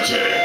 magic.